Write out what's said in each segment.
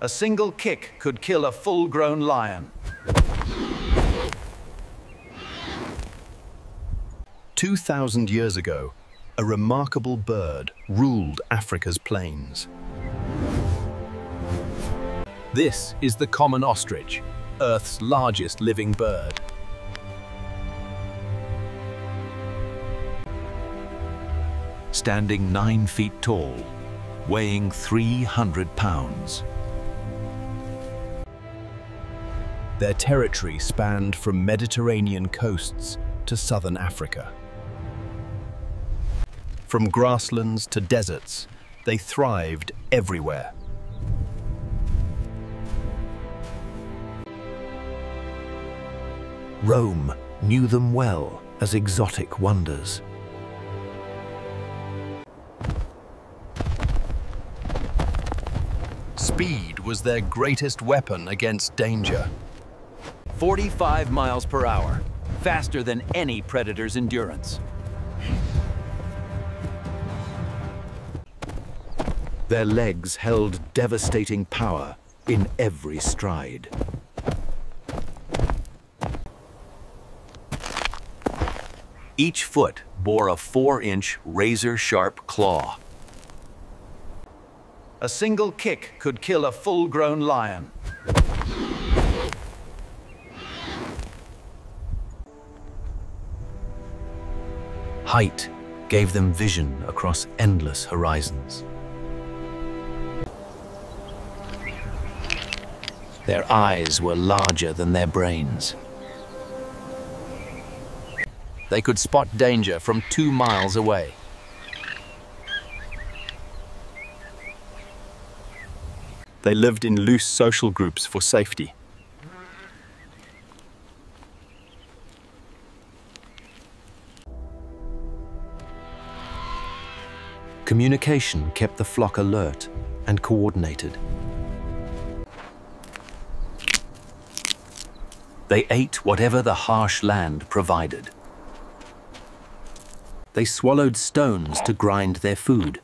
A single kick could kill a full-grown lion. Two thousand years ago, a remarkable bird ruled Africa's plains. This is the common ostrich, Earth's largest living bird. Standing nine feet tall, weighing 300 pounds. Their territory spanned from Mediterranean coasts to southern Africa. From grasslands to deserts, they thrived everywhere. Rome knew them well as exotic wonders. Speed was their greatest weapon against danger. 45 miles per hour, faster than any predator's endurance. Their legs held devastating power in every stride. Each foot bore a four-inch razor-sharp claw. A single kick could kill a full-grown lion. Height gave them vision across endless horizons. Their eyes were larger than their brains. They could spot danger from two miles away. They lived in loose social groups for safety. Communication kept the flock alert and coordinated. They ate whatever the harsh land provided. They swallowed stones to grind their food.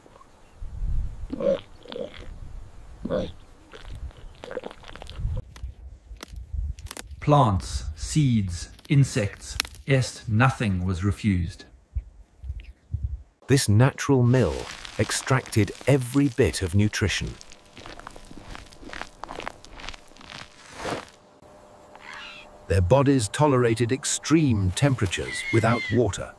Plants, seeds, insects, est nothing was refused. This natural mill extracted every bit of nutrition. Their bodies tolerated extreme temperatures without water.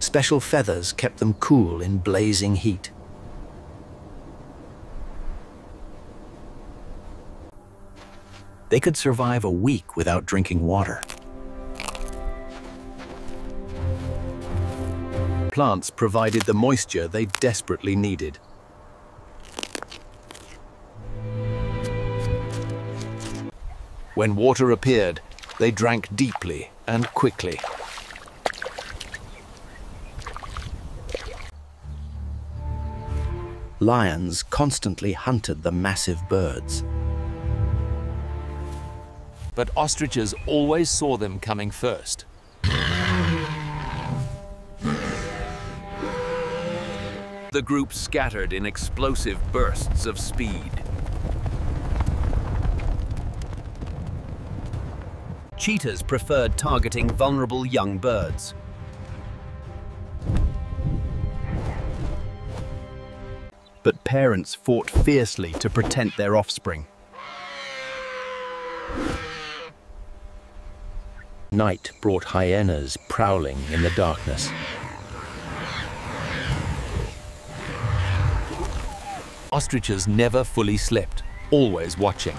Special feathers kept them cool in blazing heat. They could survive a week without drinking water. Plants provided the moisture they desperately needed. When water appeared, they drank deeply and quickly. Lions constantly hunted the massive birds. But ostriches always saw them coming first. The group scattered in explosive bursts of speed. Cheetahs preferred targeting vulnerable young birds. But parents fought fiercely to protect their offspring. Night brought hyenas prowling in the darkness. Ostriches never fully slept, always watching.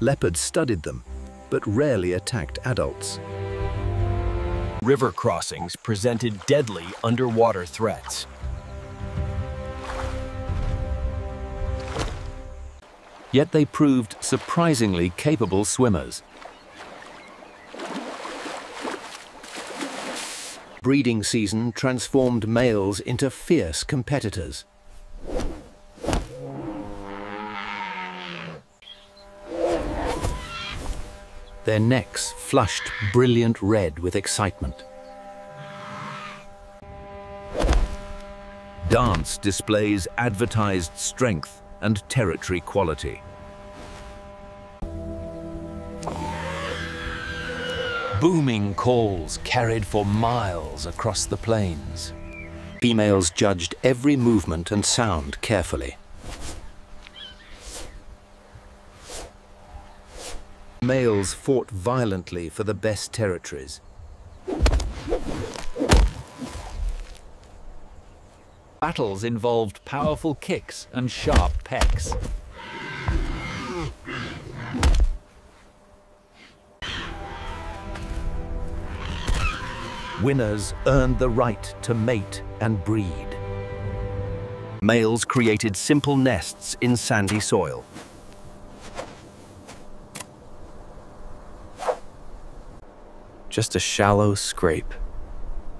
Leopards studied them, but rarely attacked adults. River crossings presented deadly underwater threats. Yet they proved surprisingly capable swimmers. Breeding season transformed males into fierce competitors. their necks flushed brilliant red with excitement. Dance displays advertised strength and territory quality. Booming calls carried for miles across the plains. Females judged every movement and sound carefully. Males fought violently for the best territories. Battles involved powerful kicks and sharp pecks. Winners earned the right to mate and breed. Males created simple nests in sandy soil. Just a shallow scrape,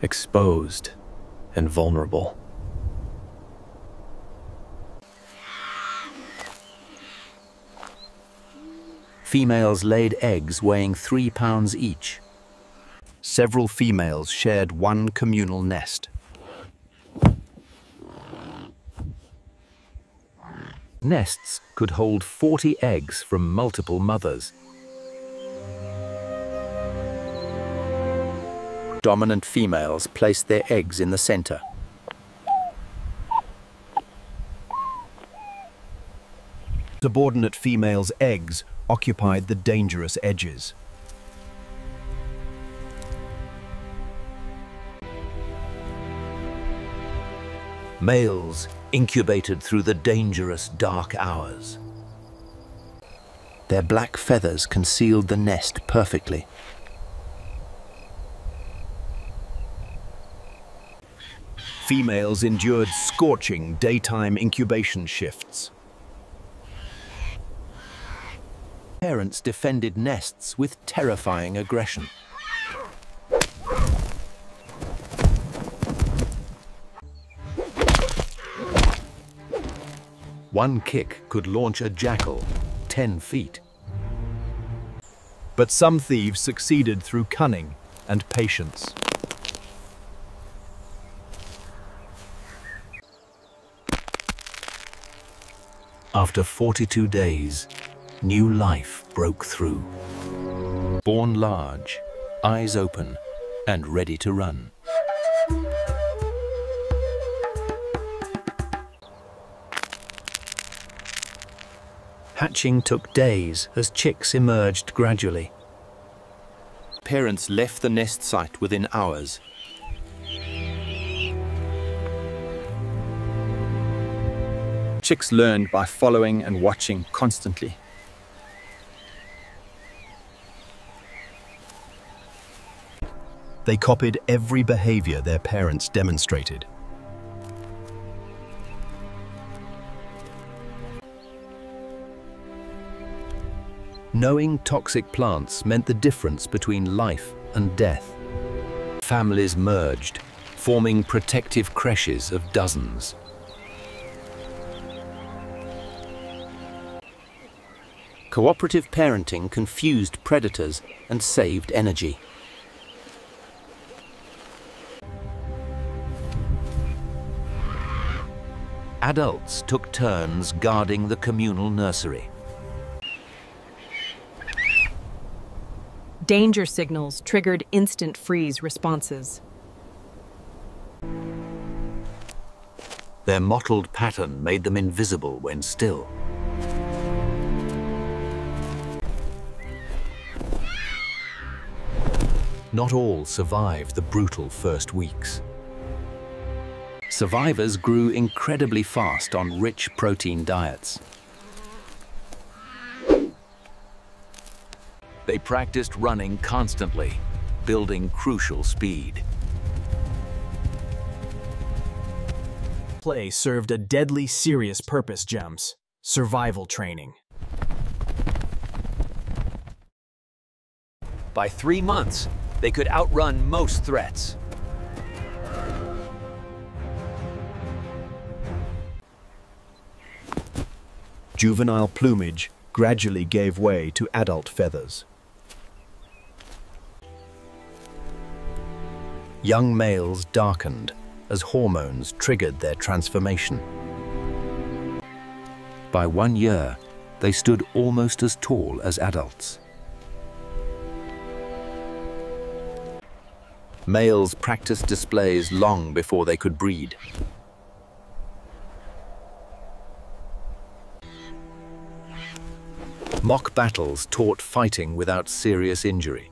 exposed and vulnerable. Females laid eggs weighing three pounds each. Several females shared one communal nest. Nests could hold 40 eggs from multiple mothers. Dominant females placed their eggs in the center. Subordinate females' eggs occupied the dangerous edges. Males incubated through the dangerous dark hours. Their black feathers concealed the nest perfectly. Females endured scorching daytime incubation shifts. Parents defended nests with terrifying aggression. One kick could launch a jackal 10 feet. But some thieves succeeded through cunning and patience. After 42 days, new life broke through. Born large, eyes open, and ready to run. Hatching took days as chicks emerged gradually. Parents left the nest site within hours. Chicks learned by following and watching constantly. They copied every behavior their parents demonstrated. Knowing toxic plants meant the difference between life and death. Families merged, forming protective creches of dozens. Cooperative parenting confused predators and saved energy. Adults took turns guarding the communal nursery. Danger signals triggered instant freeze responses. Their mottled pattern made them invisible when still. Not all survived the brutal first weeks. Survivors grew incredibly fast on rich protein diets. They practiced running constantly, building crucial speed. Play served a deadly serious purpose, Gems. Survival training. By three months, they could outrun most threats. Juvenile plumage gradually gave way to adult feathers. Young males darkened as hormones triggered their transformation. By one year, they stood almost as tall as adults. Males practiced displays long before they could breed. Mock battles taught fighting without serious injury.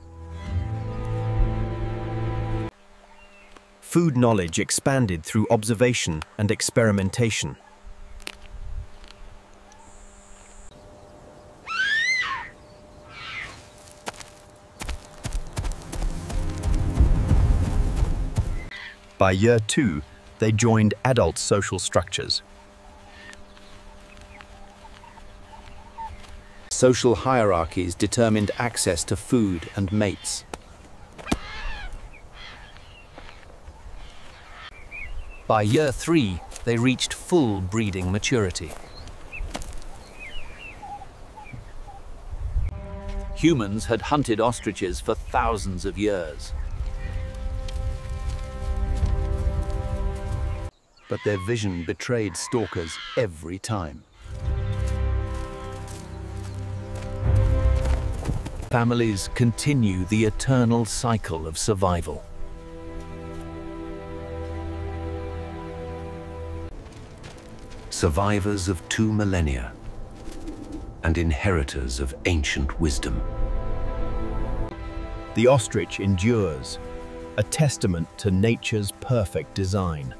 Food knowledge expanded through observation and experimentation. By year two, they joined adult social structures. Social hierarchies determined access to food and mates. By year three, they reached full breeding maturity. Humans had hunted ostriches for thousands of years. But their vision betrayed stalkers every time. Families continue the eternal cycle of survival. Survivors of two millennia and inheritors of ancient wisdom. The ostrich endures, a testament to nature's perfect design.